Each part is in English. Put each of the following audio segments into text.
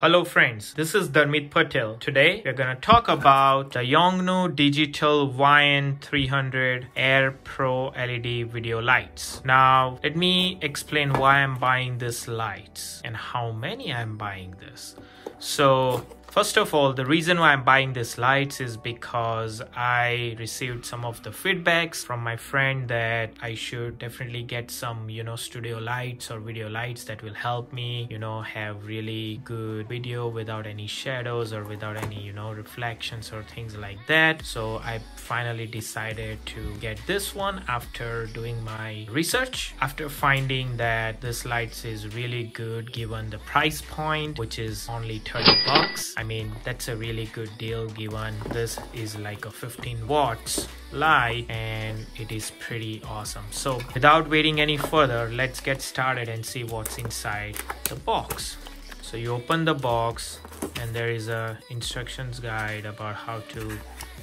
Hello friends, this is Dharmit Patel. Today we're gonna talk about the Yongnuo Digital YN300 Air Pro LED video lights. Now let me explain why I'm buying these lights and how many I'm buying this. So First of all, the reason why I'm buying these lights is because I received some of the feedbacks from my friend that I should definitely get some, you know, studio lights or video lights that will help me, you know, have really good video without any shadows or without any, you know, reflections or things like that. So I finally decided to get this one after doing my research, after finding that this lights is really good given the price point, which is only 30 bucks. I mean, that's a really good deal given this is like a 15 watts light and it is pretty awesome. So without waiting any further, let's get started and see what's inside the box. So you open the box and there is a instructions guide about how to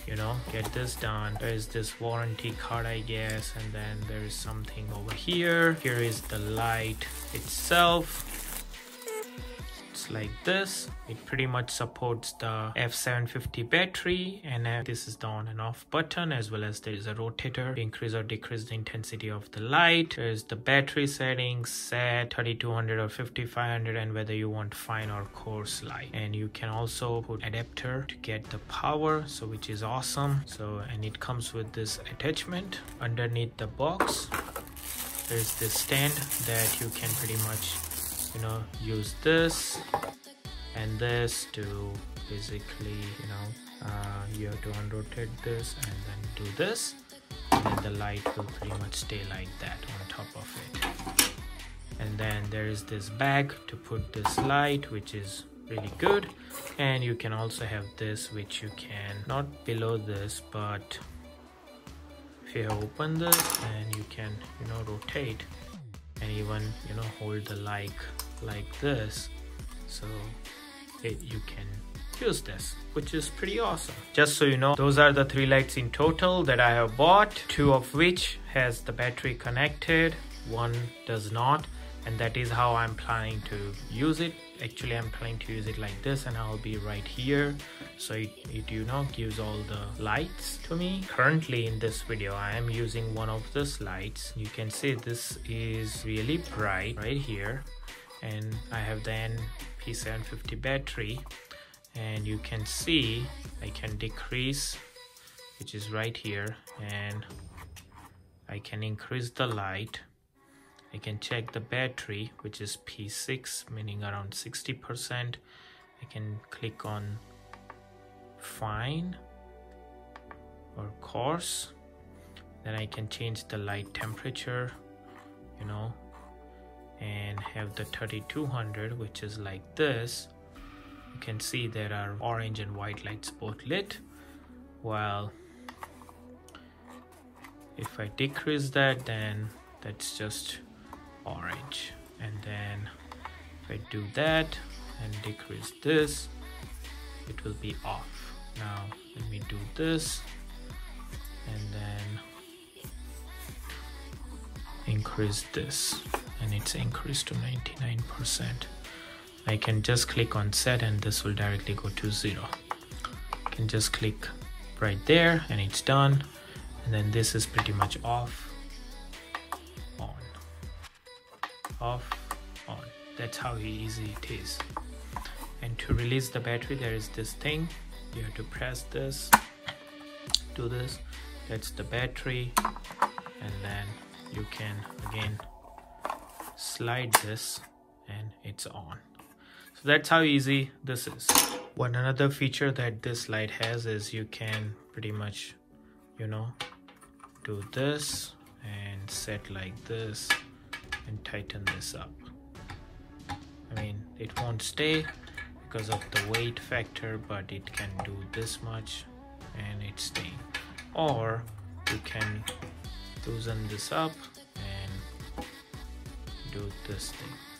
you know get this done there is this warranty card i guess and then there is something over here here is the light itself like this. It pretty much supports the f750 battery and this is the on and off button as well as there is a rotator to increase or decrease the intensity of the light. There's the battery settings set 3200 or 5500 and whether you want fine or coarse light. And you can also put adapter to get the power so which is awesome. So and it comes with this attachment. Underneath the box there's this stand that you can pretty much you know use this and this to basically you know uh, you have to unrotate this and then do this. And the light will pretty much stay like that on top of it. And then there is this bag to put this light which is really good. And you can also have this which you can not below this but if you open this and you can you know rotate and even you know hold the like like this. So it, you can use this which is pretty awesome. Just so you know those are the three lights in total that i have bought two of which has the battery connected one does not and that is how i'm planning to use it actually i'm planning to use it like this and i'll be right here. So it, it you know gives all the lights to me. Currently in this video i am using one of those lights you can see this is really bright right here. And I have the NP750 battery. And you can see I can decrease which is right here. And I can increase the light I can check the battery which is P6 meaning around 60% I can click on fine or coarse. Then I can change the light temperature you know and have the 3200 which is like this. You can see there are orange and white lights both lit. While if I decrease that then that's just orange and then if I do that and decrease this it will be off now let me do this and then increase this and it's increased to 99%. I can just click on set and this will directly go to zero. I can just click right there and it's done. And then this is pretty much off, off, on. That's how easy it is. And to release the battery, there is this thing. You have to press this, do this. That's the battery. And then you can again slide this and it's on so that's how easy this is one another feature that this light has is you can pretty much you know do this and set like this and tighten this up. I mean it won't stay because of the weight factor but it can do this much and it's staying. Or you can loosen this up and do this thing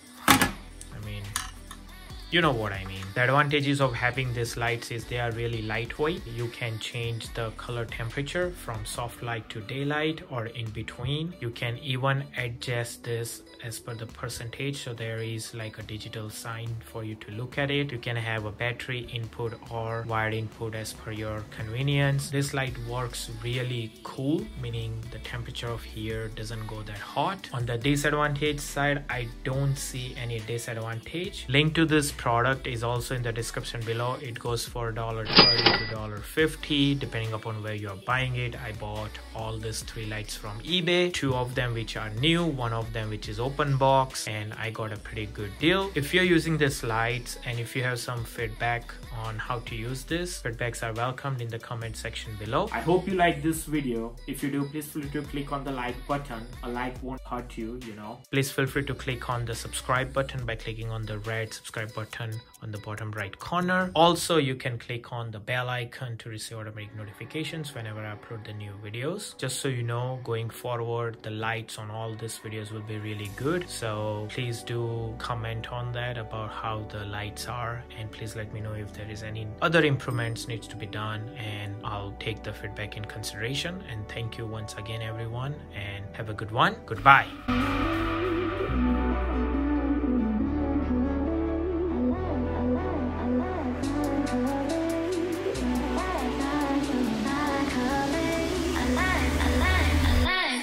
you know what I mean. The advantages of having these lights is they are really lightweight. You can change the color temperature from soft light to daylight or in between. You can even adjust this as per the percentage so there is like a digital sign for you to look at it. You can have a battery input or wired input as per your convenience. This light works really cool meaning the temperature of here doesn't go that hot. On the disadvantage side i don't see any disadvantage. Link to this product is also in the description below. It goes for $1.30 to $1.50 depending upon where you're buying it. I bought all these three lights from ebay two of them which are new one of them which is open box and i got a pretty good deal if you're using these lights and if you have some feedback on how to use this feedbacks are welcomed in the comment section below I hope you like this video. If you do, please feel free to click on the like button. A like won't hurt you, you know. please feel free to click on the subscribe button by clicking on the red subscribe button on the bottom right corner. Also you can click on the bell icon to receive automatic notifications whenever i upload the new videos. Just so you know going forward the lights on all these videos will be really good. So please do comment on that about how the lights are and please let me know if there is any other improvements needs to be done and i'll take the feedback in consideration. And thank you once again everyone and have a good one. Goodbye